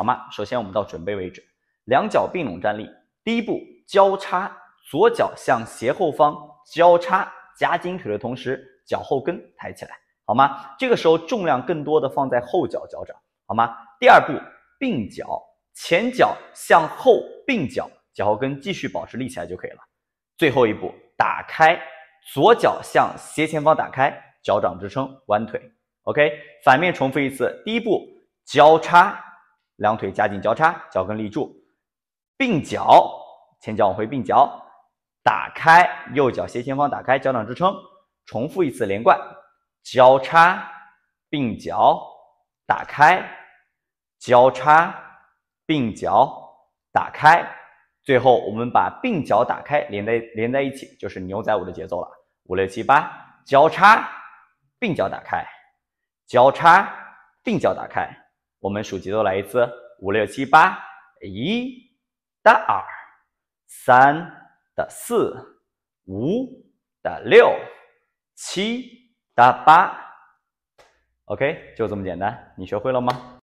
好吗？首先我们到准备位置，两脚并拢站立。第一步交叉，左脚向斜后方交叉夹紧腿的同时，脚后跟抬起来，好吗？这个时候重量更多的放在后脚脚掌，好吗？第二步并脚，前脚向后并脚，脚后跟继续保持立起来就可以了。最后一步打开，左脚向斜前方打开，脚掌支撑，弯腿。OK，反面重复一次。第一步交叉，两腿夹紧交叉，脚跟立住，并脚，前脚往回并脚，打开，右脚斜前方打开，脚掌支撑，重复一次连贯，交叉，并脚，打开，交叉，并脚，打开，最后我们把并脚打开连在连在一起，就是牛仔舞的节奏了。五六七八，交叉，并脚打开。交叉并脚打开，我们数节奏来一次，五六七八，一的二，三的四，五的六，七的八，OK，就这么简单，你学会了吗？